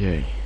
Okay.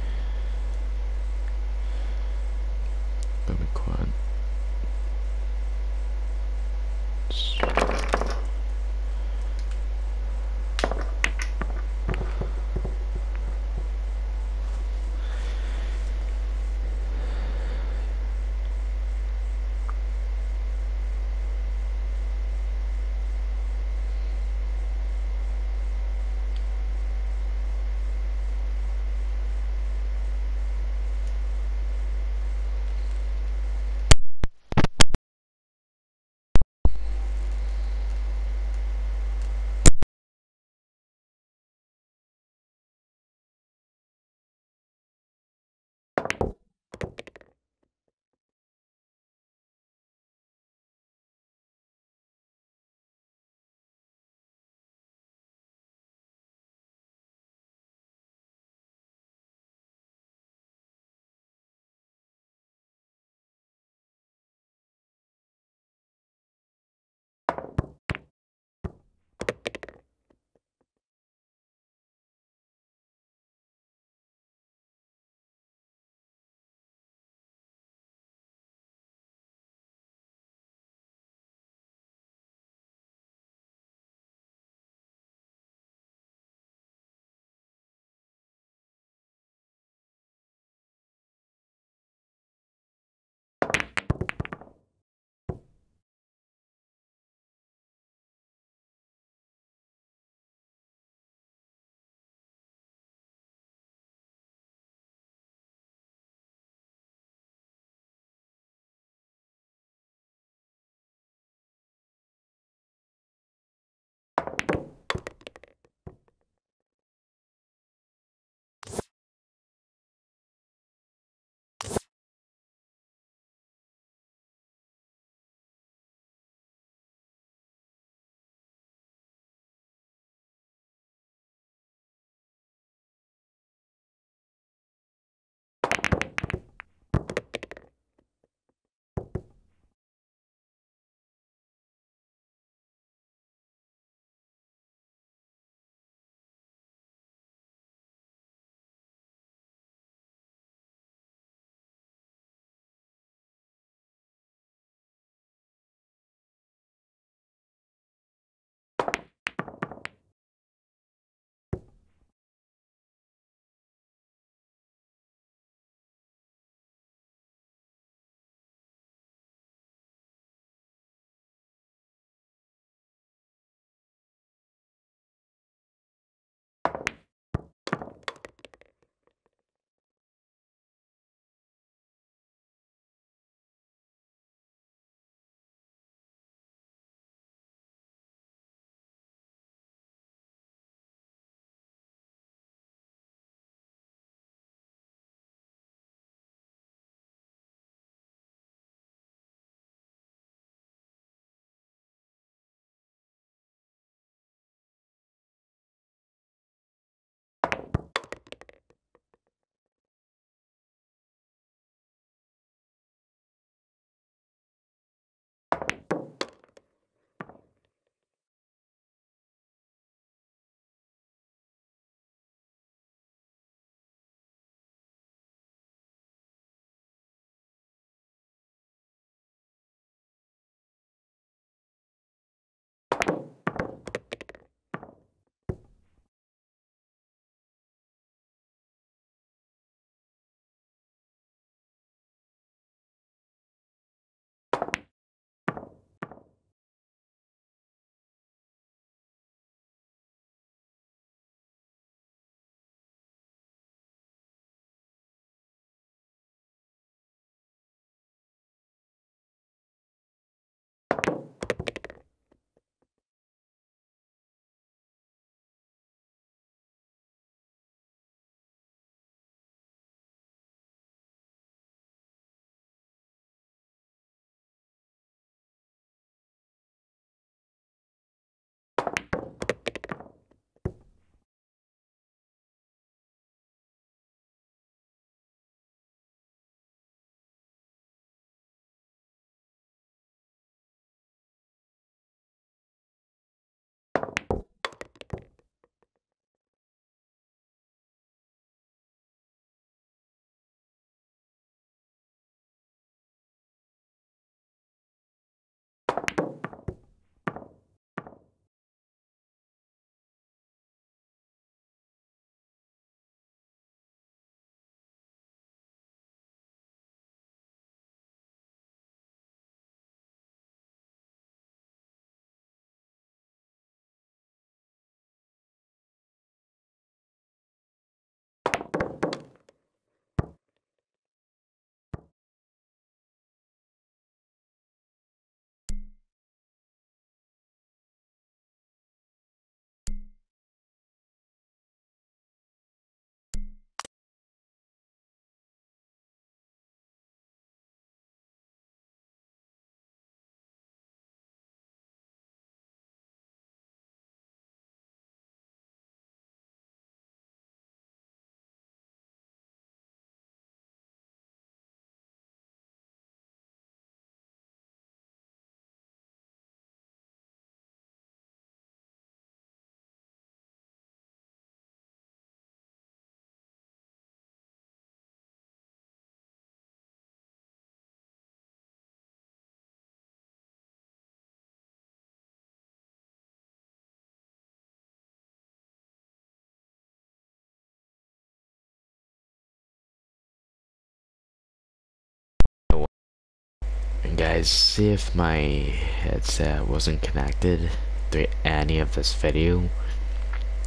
Guys, see if my headset wasn't connected through any of this video.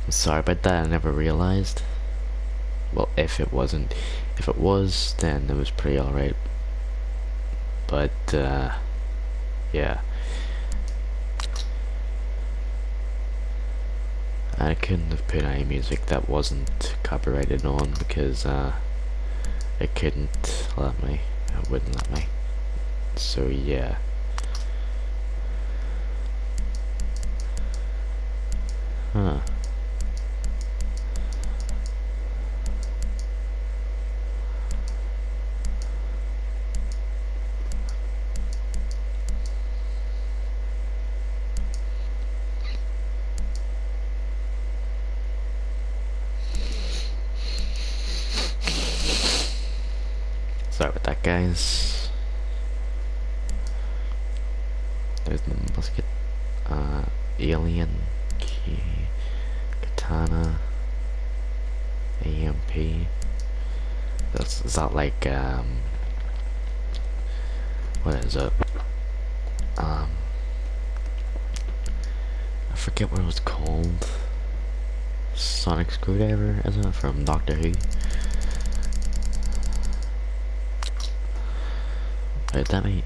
Sorry about that, I never realized. Well, if it wasn't, if it was, then it was pretty alright. But, uh, yeah. I couldn't have put any music that wasn't copyrighted on because, uh, it couldn't let me, it wouldn't let me. So, yeah. Huh. Sorry about that, guys. There's the musket, uh, alien, key, katana, AMP. That's is that like um, it? Um, I forget what it was called. Sonic screwdriver, isn't it from Doctor Who? Wait, that may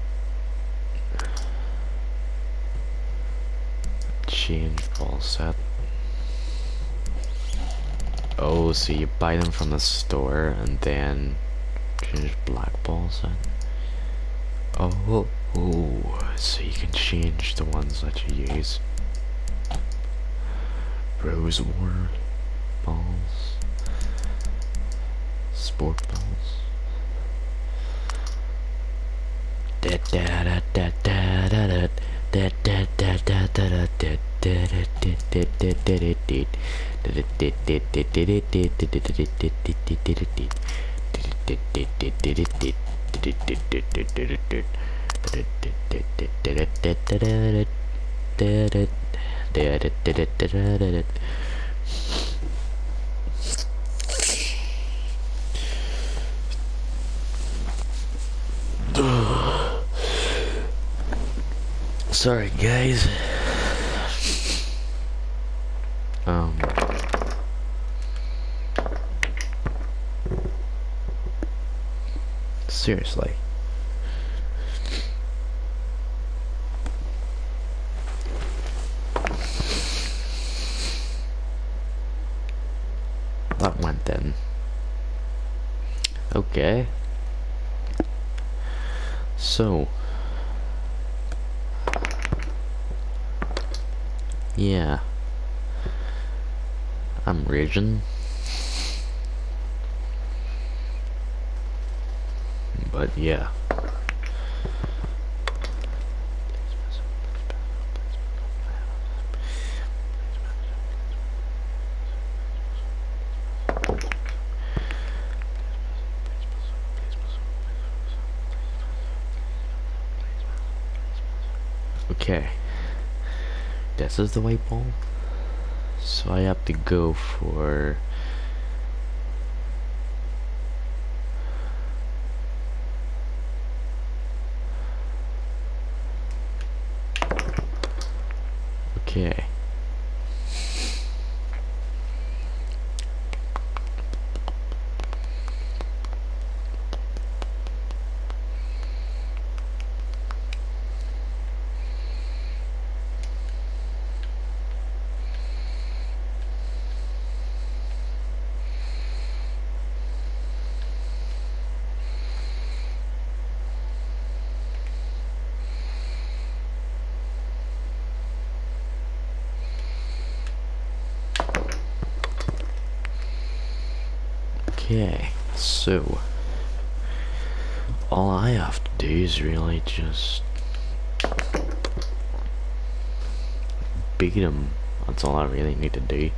change ball set. Oh, so you buy them from the store and then change black ball set. Oh, oh, so you can change the ones that you use. Rose War balls, sport balls. Sorry, guys. Um. Seriously. That went then. Okay. So. Yeah. I'm raging. But yeah. Okay. This is the white ball. So I have to go for Okay. Okay, so all I have to do is really just beat him. That's all I really need to do.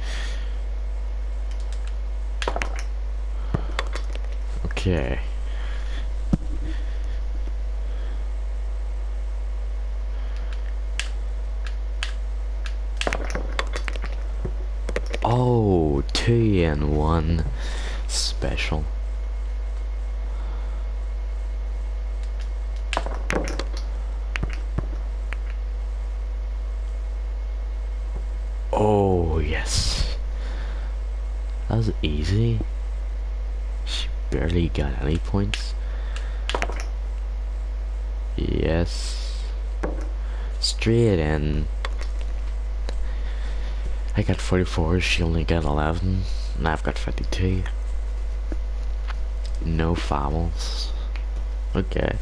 Okay. Oh, two and one special. That was easy. She barely got any points. Yes. Straight in. I got 44, she only got 11, and I've got 52. No fouls. Okay.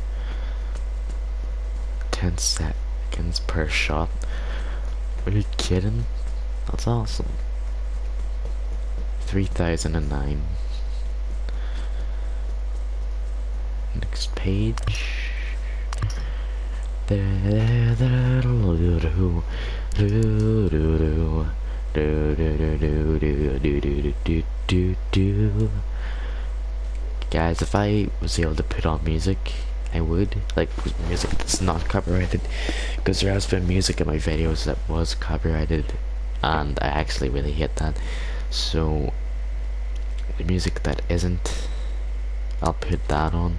10 seconds per shot. Are you kidding? That's awesome. 3009. Do, do. Guys, if I was able to put on music, I would. Like, music that's not copyrighted. Because there has been music in my videos that was copyrighted. And I actually really hate that. So, the music that isn't, I'll put that on.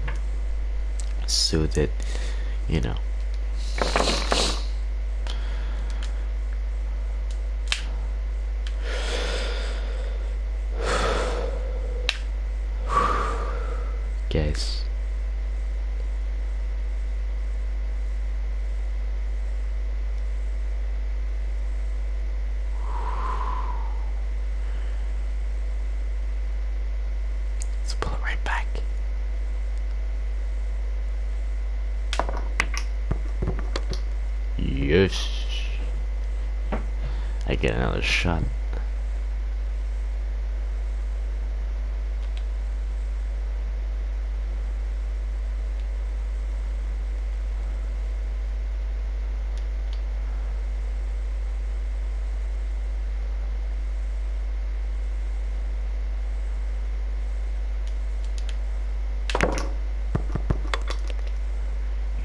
So that, you know. Guys. Let's pull it right back. Yes. I get another shot.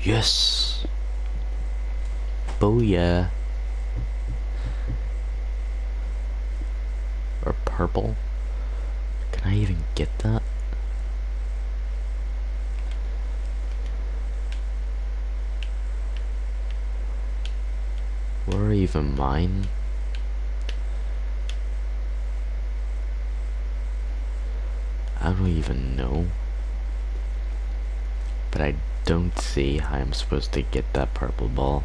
Yes. Booyah. Or purple. Can I even get that? Where even mine? I don't even know. But I don't see how I'm supposed to get that purple ball.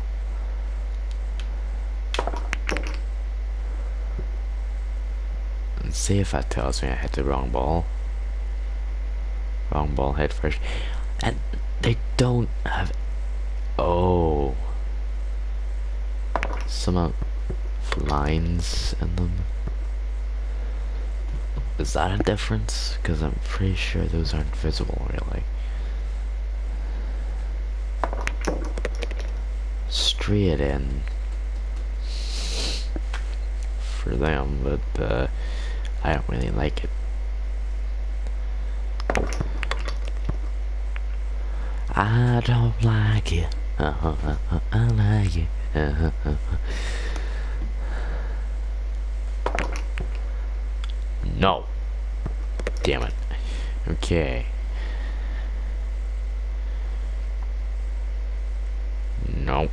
And see if that tells me I hit the wrong ball. Wrong ball head first. And they don't have... Oh. Some of lines in them. Is that a difference? Because I'm pretty sure those aren't visible really. Straight in for them, but uh, I don't really like it. I don't like it. Uh -huh, uh -huh, I like it. Uh uh -huh. No. Damn it. Okay. No.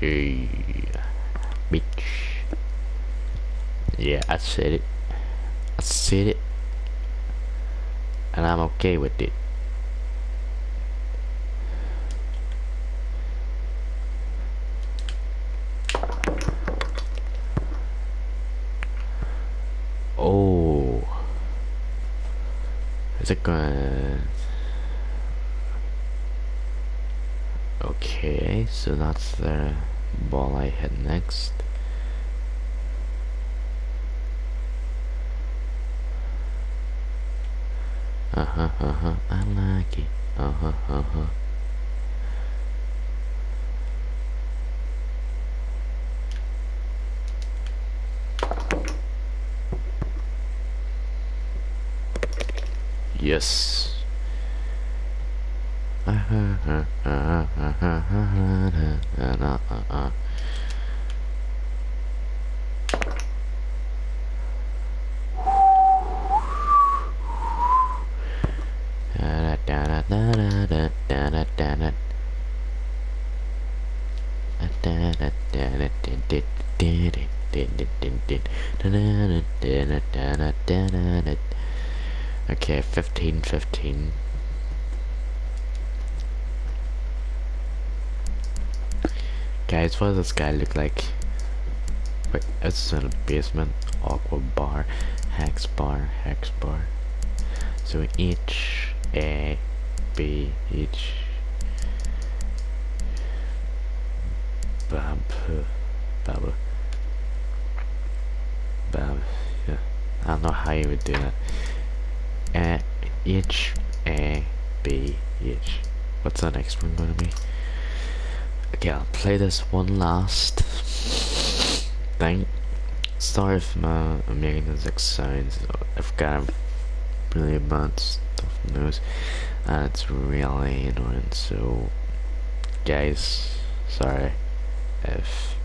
Bitch. Yeah, I said it. I said it. And I'm okay with it. Oh. Is it gonna... So that's the ball I hit next. Uh-huh, uh-huh, I like it. Uh-huh, uh-huh. Yes. 15, 15. Guys, what does this guy look like? Wait, it's in a basement. Aqua bar, hex bar, hex bar. So H, A, B, H, Bab, Bab, Bab, yeah. I don't know how you would do that. A, H, A, B, H. What's the next one gonna be? Okay, I'll play this one last thing. Sorry if my, I'm making like sounds. I've got really bad stuff in those. And it's really annoying. So, guys, sorry if.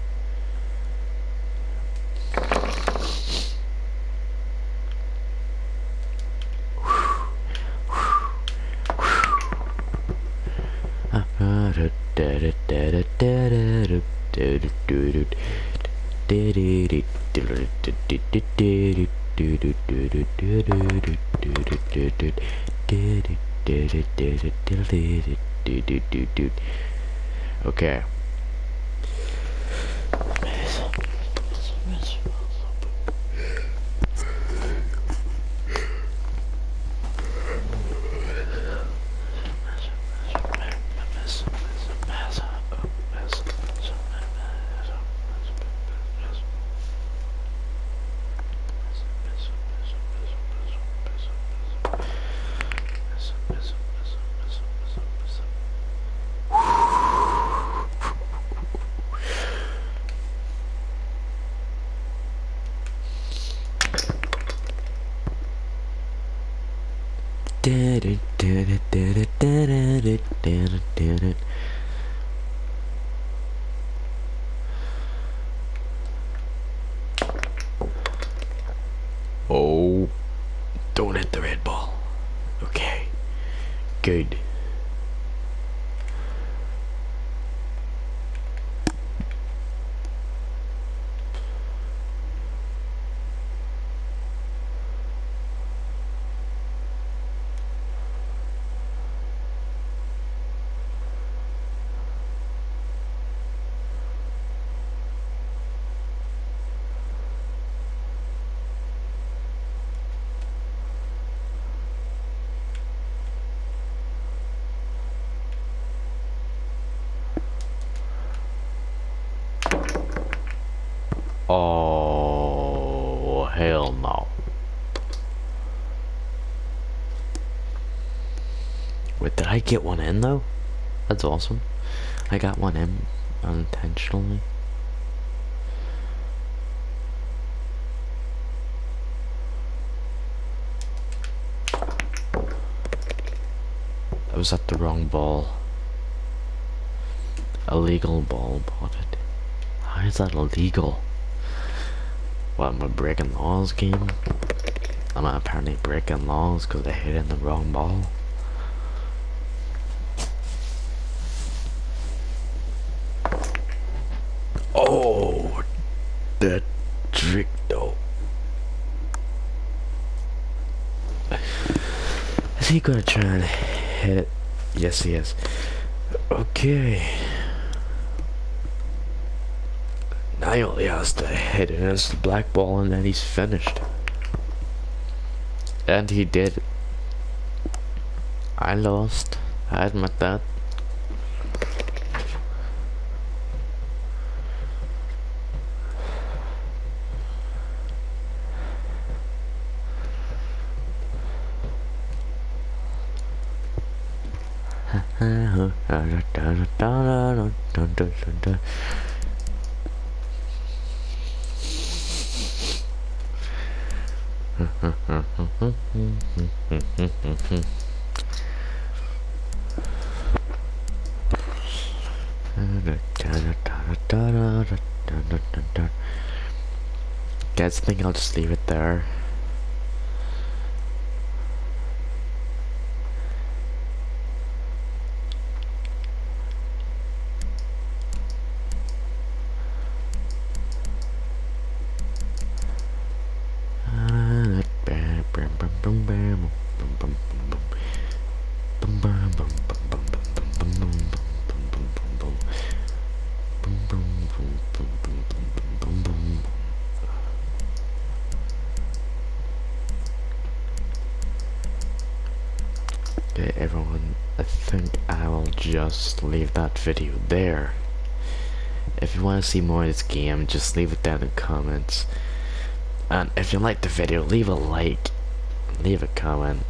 Okay. Oh, the red ball. Okay, good. Oh, hell no. Wait, did I get one in though? That's awesome. I got one in unintentionally. I was at the wrong ball. Illegal ball bought it. How is that illegal? What, am I breaking laws game? Am I apparently breaking laws because I hit in the wrong ball? Oh, that trick though. Is he gonna try and hit it? Yes, he is. Okay. Now he only has to hit it against the black ball and then he's finished. And he did. I lost. I admit that. Think I'll just leave it there. If you want to see more of this game, just leave it down in the comments. And if you like the video, leave a like, leave a comment.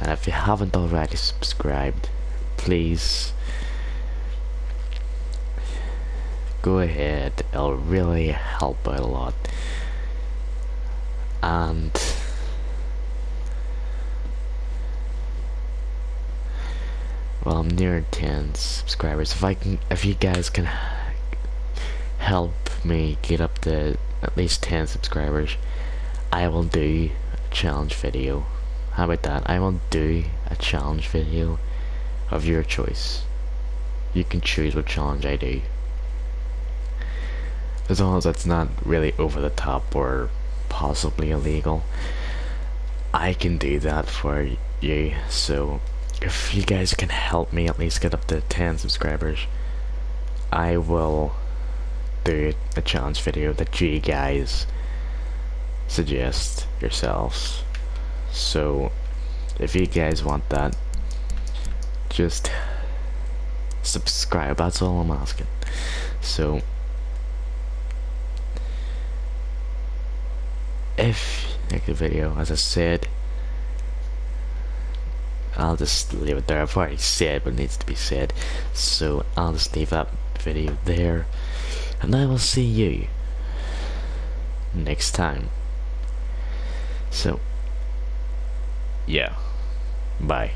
And if you haven't already subscribed, please go ahead. It'll really help out a lot. And well, I'm near 10 subscribers. If I can, if you guys can help me get up to at least 10 subscribers, I will do a challenge video. How about that? I will do a challenge video of your choice. You can choose what challenge I do. As long as it's not really over the top or possibly illegal, I can do that for you. So if you guys can help me at least get up to 10 subscribers, I will do a challenge video that you guys suggest yourselves. So if you guys want that, just subscribe. That's all I'm asking. So if you like the video, as I said, I'll just leave it there. I've already said what needs to be said, so I'll just leave that video there, and I will see you next time. So, yeah, bye.